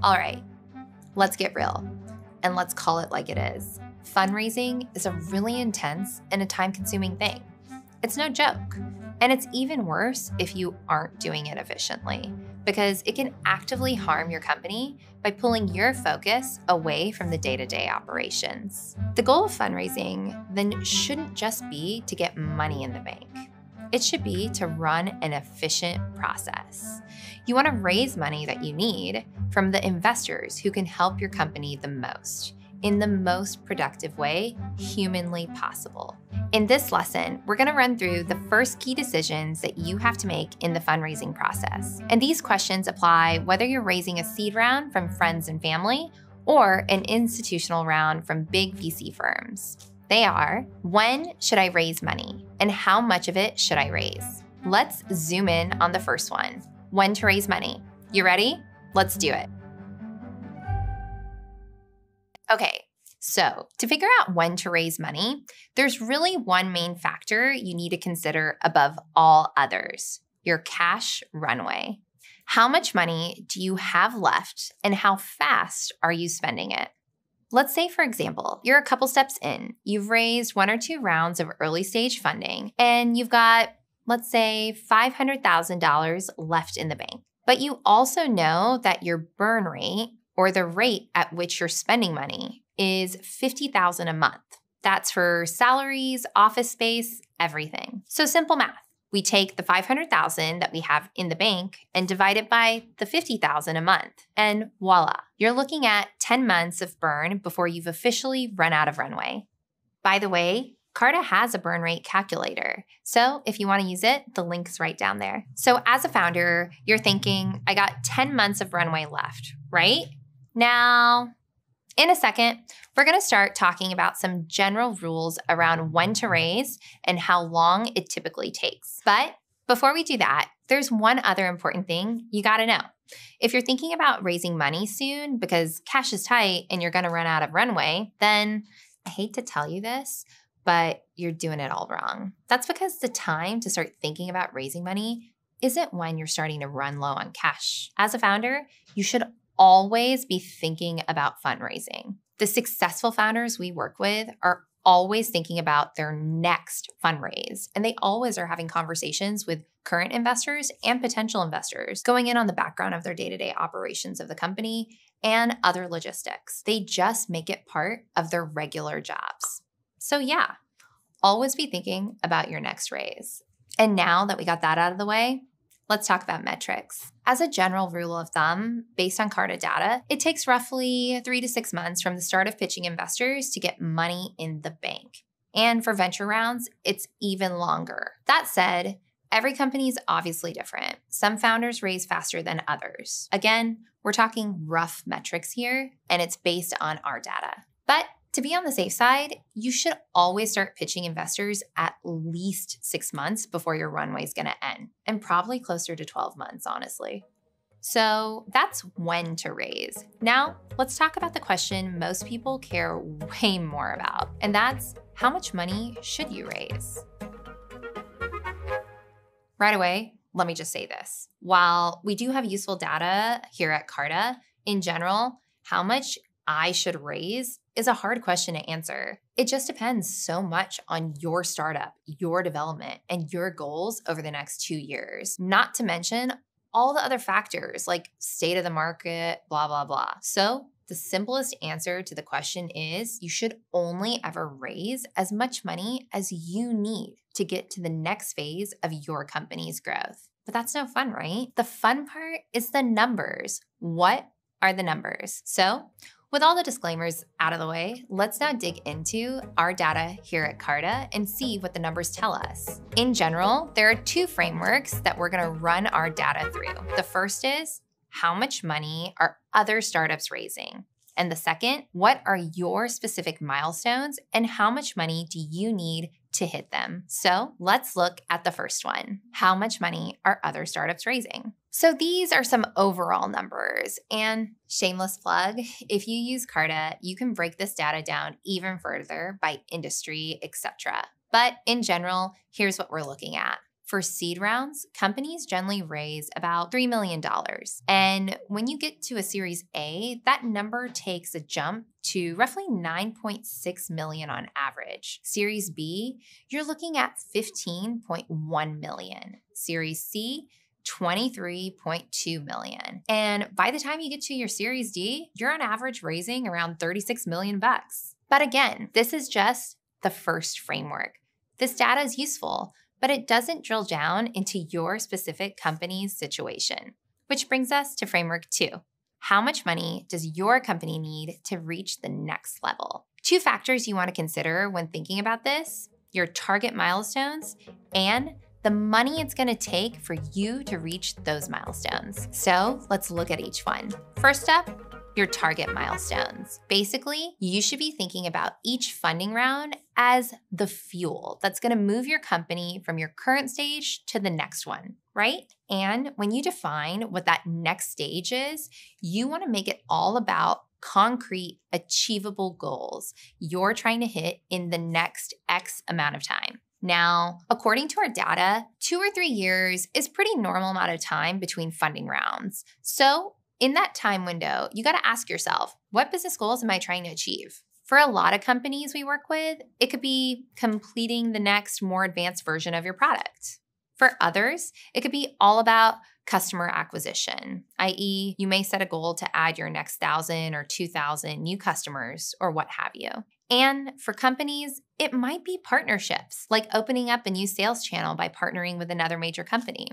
All right, let's get real and let's call it like it is. Fundraising is a really intense and a time consuming thing. It's no joke. And it's even worse if you aren't doing it efficiently, because it can actively harm your company by pulling your focus away from the day to day operations. The goal of fundraising then shouldn't just be to get money in the bank. It should be to run an efficient process. You want to raise money that you need from the investors who can help your company the most in the most productive way humanly possible. In this lesson, we're going to run through the first key decisions that you have to make in the fundraising process. And these questions apply whether you're raising a seed round from friends and family or an institutional round from big VC firms. They are when should I raise money and how much of it should I raise? Let's zoom in on the first one when to raise money. You ready? Let's do it. Okay, so to figure out when to raise money, there's really one main factor you need to consider above all others your cash runway. How much money do you have left and how fast are you spending it? Let's say, for example, you're a couple steps in, you've raised one or two rounds of early stage funding, and you've got, let's say, $500,000 left in the bank. But you also know that your burn rate or the rate at which you're spending money is 50,000 a month. That's for salaries, office space, everything. So simple math. We take the 500,000 that we have in the bank and divide it by the 50,000 a month. And voila, you're looking at 10 months of burn before you've officially run out of runway. By the way, Carta has a burn rate calculator. So if you want to use it, the link's right down there. So as a founder, you're thinking, I got 10 months of runway left, right? Now, in a second, we're going to start talking about some general rules around when to raise and how long it typically takes. But before we do that, there's one other important thing you got to know. If you're thinking about raising money soon because cash is tight and you're going to run out of runway, then I hate to tell you this, but you're doing it all wrong. That's because the time to start thinking about raising money isn't when you're starting to run low on cash. As a founder, you should always be thinking about fundraising. The successful founders we work with are always thinking about their next fundraise, and they always are having conversations with current investors and potential investors, going in on the background of their day to day operations of the company and other logistics. They just make it part of their regular jobs. So, yeah, always be thinking about your next raise. And now that we got that out of the way, Let's talk about metrics. As a general rule of thumb, based on Carta data, it takes roughly three to six months from the start of pitching investors to get money in the bank. And for venture rounds, it's even longer. That said, every company is obviously different. Some founders raise faster than others. Again, we're talking rough metrics here, and it's based on our data. But to be on the safe side, you should always start pitching investors at least six months before your runway is going to end, and probably closer to 12 months, honestly. So that's when to raise. Now, let's talk about the question most people care way more about, and that's how much money should you raise? Right away, let me just say this. While we do have useful data here at Carta, in general, how much I should raise is a hard question to answer. It just depends so much on your startup, your development, and your goals over the next two years, not to mention all the other factors like state of the market, blah, blah, blah. So, the simplest answer to the question is you should only ever raise as much money as you need to get to the next phase of your company's growth. But that's no fun, right? The fun part is the numbers. What are the numbers? So, with all the disclaimers out of the way, let's now dig into our data here at Carta and see what the numbers tell us. In general, there are two frameworks that we're gonna run our data through. The first is how much money are other startups raising? And the second, what are your specific milestones and how much money do you need to hit them? So let's look at the first one. How much money are other startups raising? So these are some overall numbers. And shameless plug, if you use Carta, you can break this data down even further by industry, etc. But in general, here's what we're looking at. For seed rounds, companies generally raise about $3 million. And when you get to a Series A, that number takes a jump to roughly 9.6 million on average. Series B, you're looking at 15.1 million. Series C, 23.2 million. And by the time you get to your Series D, you're on average raising around 36 million bucks. But again, this is just the first framework. This data is useful, but it doesn't drill down into your specific company's situation. Which brings us to framework two. How much money does your company need to reach the next level? Two factors you want to consider when thinking about this your target milestones and the money it's going to take for you to reach those milestones. So let's look at each one. First up, your target milestones. Basically, you should be thinking about each funding round as the fuel that's going to move your company from your current stage to the next one, right? And when you define what that next stage is, you want to make it all about concrete, achievable goals you're trying to hit in the next X amount of time. Now, according to our data, two or three years is pretty normal amount of time between funding rounds. So in that time window, you got to ask yourself, what business goals am I trying to achieve? For a lot of companies we work with, it could be completing the next more advanced version of your product. For others, it could be all about customer acquisition, i.e., you may set a goal to add your next thousand or 2,000 new customers or what have you. And for companies, it might be partnerships, like opening up a new sales channel by partnering with another major company.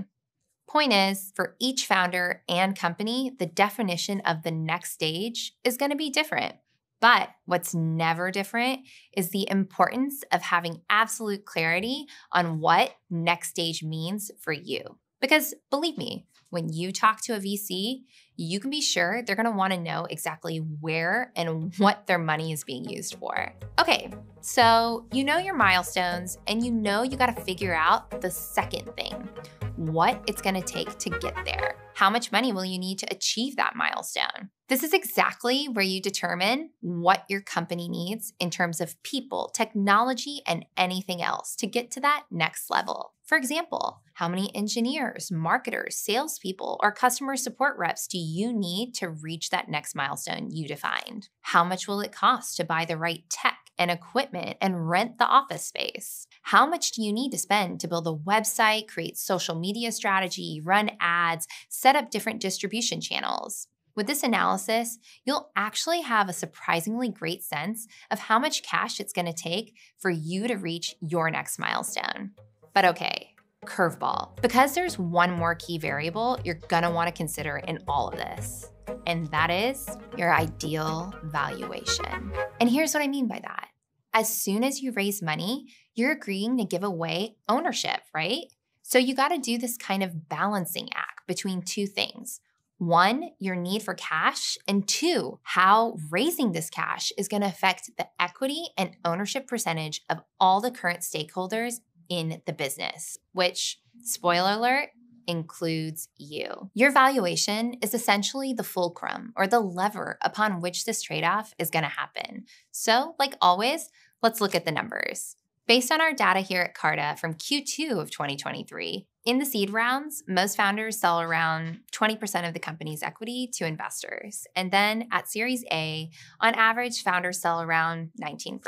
Point is, for each founder and company, the definition of the next stage is going to be different. But what's never different is the importance of having absolute clarity on what next stage means for you. Because believe me, when you talk to a VC, you can be sure they're gonna wanna know exactly where and what their money is being used for. Okay, so you know your milestones and you know you gotta figure out the second thing what it's gonna take to get there. How much money will you need to achieve that milestone? This is exactly where you determine what your company needs in terms of people, technology, and anything else to get to that next level. For example, how many engineers, marketers, salespeople, or customer support reps do you need to reach that next milestone you defined? How much will it cost to buy the right tech and equipment and rent the office space? How much do you need to spend to build a website, create social media strategy, run ads, set up different distribution channels. With this analysis, you'll actually have a surprisingly great sense of how much cash it's going to take for you to reach your next milestone. But okay, curveball. Because there's one more key variable you're want to consider in all of this, and that is your ideal valuation. And here's what I mean by that. As soon as you raise money, you're agreeing to give away ownership, right? So you got to do this kind of balancing act between two things. One, your need for cash, and two, how raising this cash is going to affect the equity and ownership percentage of all the current stakeholders in the business, which, spoiler alert, includes you. Your valuation is essentially the fulcrum or the lever upon which this trade off is going to happen. So, like always, let's look at the numbers. Based on our data here at Carta from Q2 of 2023, in the seed rounds, most founders sell around 20% of the company's equity to investors. And then at Series A, on average, founders sell around 19%.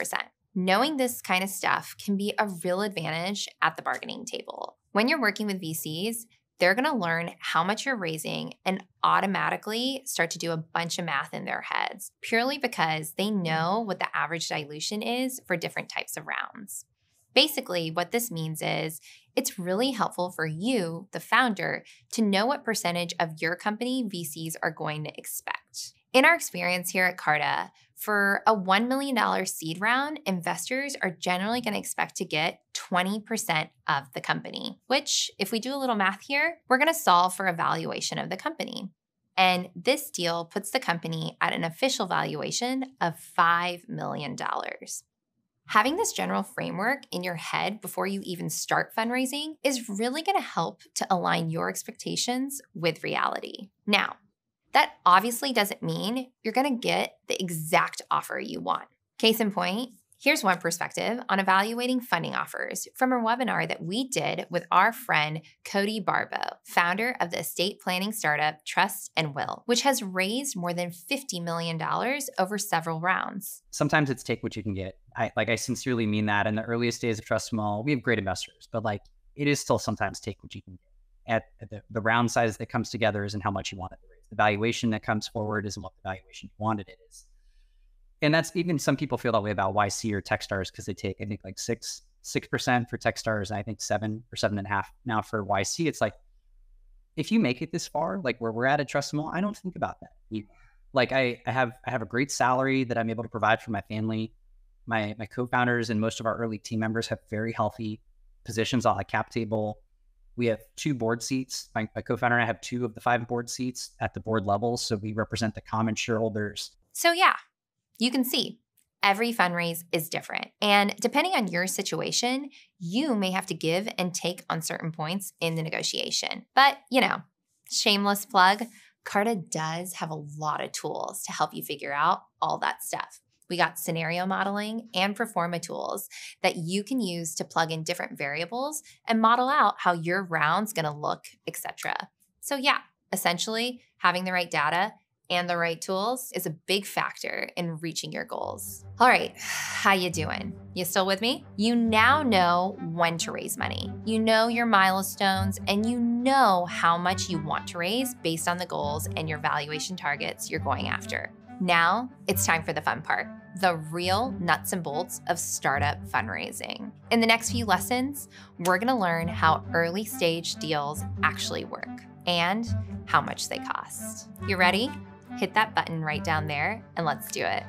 Knowing this kind of stuff can be a real advantage at the bargaining table. When you're working with VCs, they're going to learn how much you're raising and automatically start to do a bunch of math in their heads purely because they know what the average dilution is for different types of rounds. Basically, what this means is it's really helpful for you, the founder, to know what percentage of your company VCs are going to expect. In our experience here at Carta, for a $1 million seed round, investors are generally going to expect to get 20% of the company, which, if we do a little math here, we're going to solve for a valuation of the company. And this deal puts the company at an official valuation of $5 million. Having this general framework in your head before you even start fundraising is really going to help to align your expectations with reality. Now, that obviously doesn't mean you're going to get the exact offer you want. Case in point, Here's one perspective on evaluating funding offers from a webinar that we did with our friend Cody Barbo, founder of the estate planning startup Trust and Will, which has raised more than $50 million over several rounds. Sometimes it's take what you can get. I like I sincerely mean that. In the earliest days of Trust and Will, we have great investors, but like it is still sometimes take what you can get. At, at the, the round size that comes together isn't how much you want it to raise. The valuation that comes forward isn't what the valuation you wanted it is and that's even some people feel that way about YC or Techstars because they take I think like six six percent for Techstars and I think seven or seven and a half now for YC. It's like if you make it this far, like where we're at at Trust and Will, I don't think about that. Like I, I have I have a great salary that I'm able to provide for my family. My my co-founders and most of our early team members have very healthy positions on the cap table. We have two board seats. My, my co-founder and I have two of the five board seats at the board level. So we represent the common shareholders. So yeah, you can see every fundraise is different. And depending on your situation, you may have to give and take on certain points in the negotiation. But, you know, shameless plug, Carta does have a lot of tools to help you figure out all that stuff. We got scenario modeling and pro forma tools that you can use to plug in different variables and model out how your round's going to look, etc. So yeah, essentially having the right data and the right tools is a big factor in reaching your goals. All right, how you doing? You still with me? You now know when to raise money. You know your milestones and you know how much you want to raise based on the goals and your valuation targets you're going after. Now, it's time for the fun part the real nuts and bolts of startup fundraising. In the next few lessons, we're gonna learn how early stage deals actually work and how much they cost. You ready? hit that button right down there and let's do it.